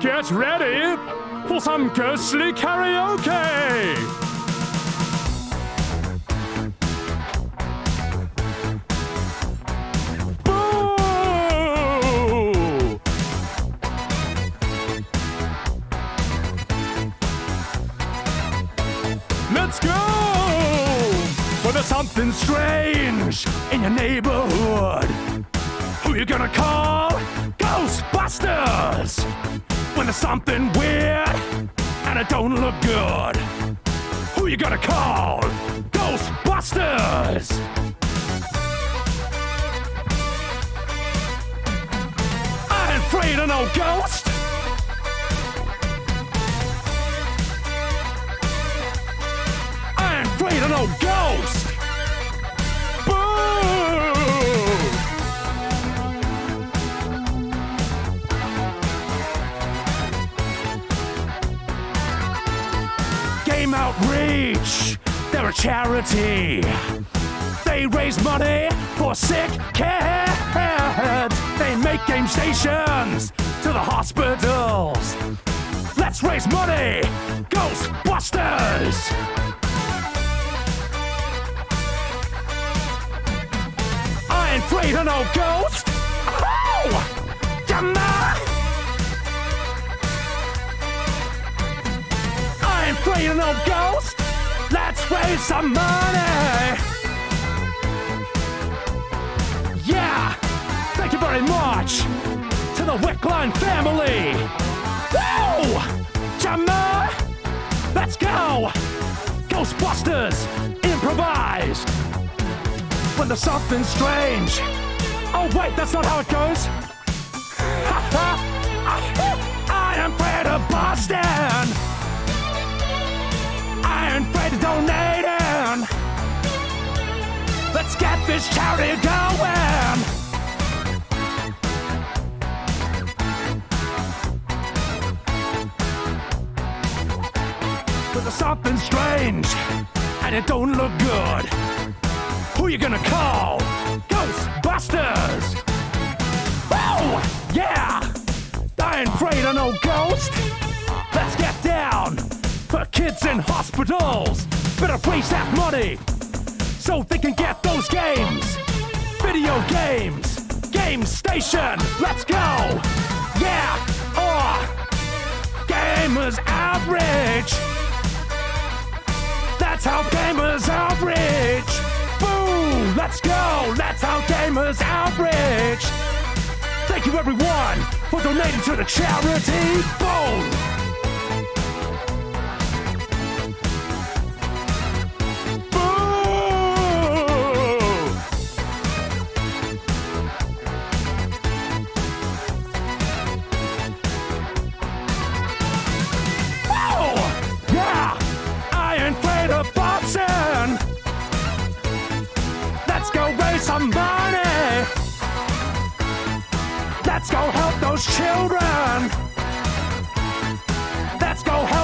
Get ready for some ghostly karaoke! Let's go! When there's something strange in your neighborhood, who you gonna call? Ghostbusters! There's something weird and it don't look good, who you gonna call? Ghostbusters! I ain't afraid of no ghost! Game Outreach, they're a charity. They raise money for sick kids. They make game stations to the hospitals. Let's raise money, Ghostbusters! I ain't afraid of no ghost. Ain't afraid ghost. Let's raise some money. Yeah, thank you very much to the Wickline family. Woo! Jammer, let's go. Ghostbusters, improvised. When there's something strange. Oh wait, that's not how it goes. I am afraid of Boston. This charity going. But there's something strange, and it don't look good. Who you gonna call? Ghostbusters! Oh, yeah! I ain't afraid of no ghost. Let's get down for kids in hospitals. Better raise that money so they can get those games. Video games, game station. Let's go. Yeah. Oh, gamers outreach. That's how gamers outreach. Boo! Let's go. That's how gamers outreach. Thank you everyone for donating to the charity. Boom! Let's go help those children. Let's go. help.